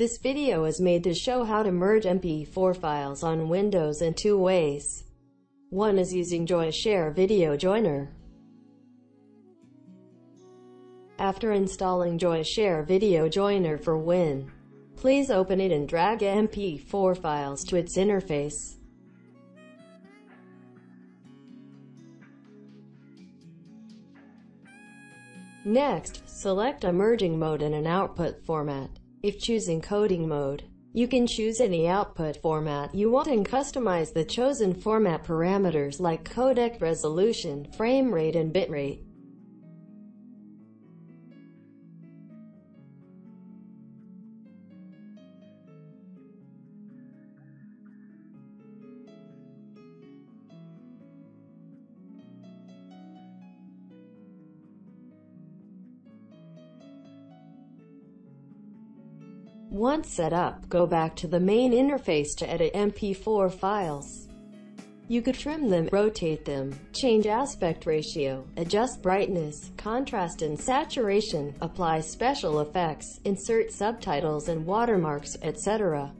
This video is made to show how to merge MP4 files on Windows in two ways. One is using Joyoshare Video Joiner. After installing Joyoshare Video Joiner for Win, please open it and drag MP4 files to its interface. Next, select a merging mode and an output format. If choosing coding mode, you can choose any output format you want and customize the chosen format parameters like codec resolution, frame rate and bitrate. Once set up, go back to the main interface to edit MP4 files. You could trim them, rotate them, change aspect ratio, adjust brightness, contrast and saturation, apply special effects, insert subtitles and watermarks, etc.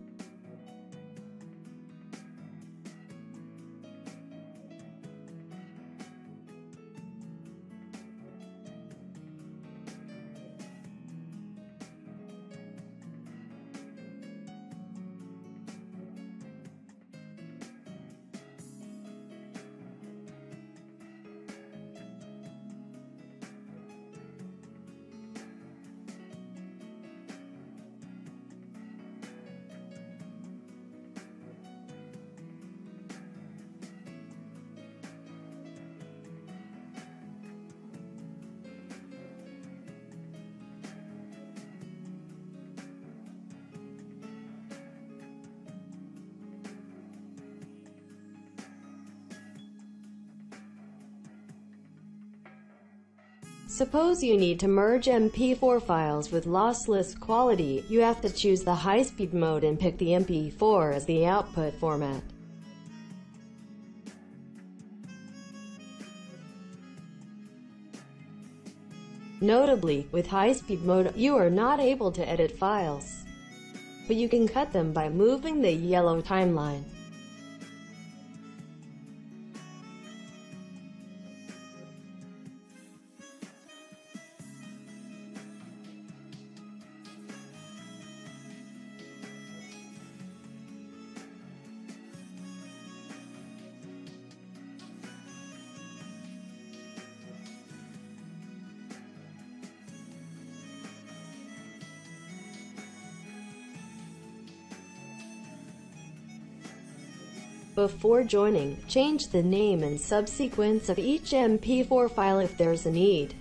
Suppose you need to merge MP4 files with lossless quality, you have to choose the high-speed mode and pick the MP4 as the output format. Notably, with high-speed mode, you are not able to edit files, but you can cut them by moving the yellow timeline. Before joining, change the name and subsequence of each MP4 file if there's a need.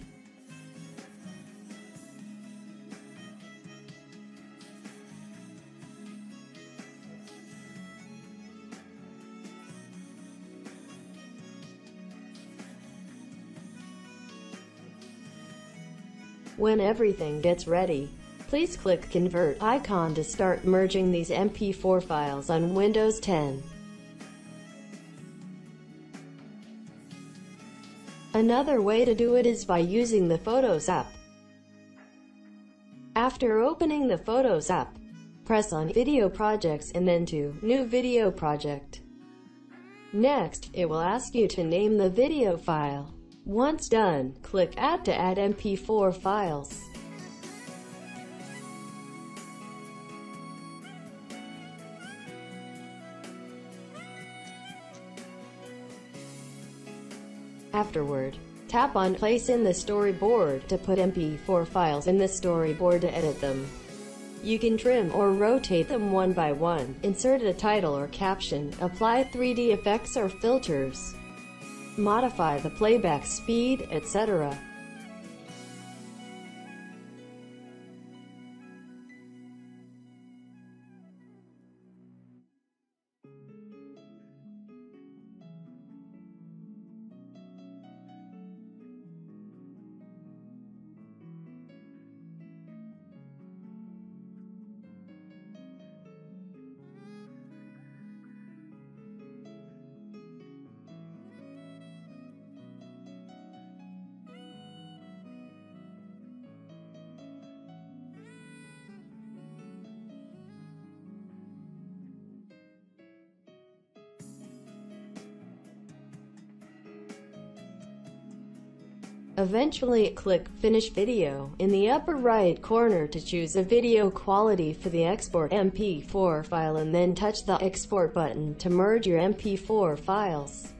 When everything gets ready, please click Convert icon to start merging these MP4 files on Windows 10. Another way to do it is by using the Photos app. After opening the Photos app, press on Video Projects and then to New Video Project. Next, it will ask you to name the video file. Once done, click Add to add MP4 files. Afterward, tap on Place in the storyboard to put MP4 files in the storyboard to edit them. You can trim or rotate them one by one, insert a title or caption, apply 3D effects or filters, modify the playback speed, etc. Eventually, click Finish Video in the upper right corner to choose a video quality for the export MP4 file and then touch the Export button to merge your MP4 files.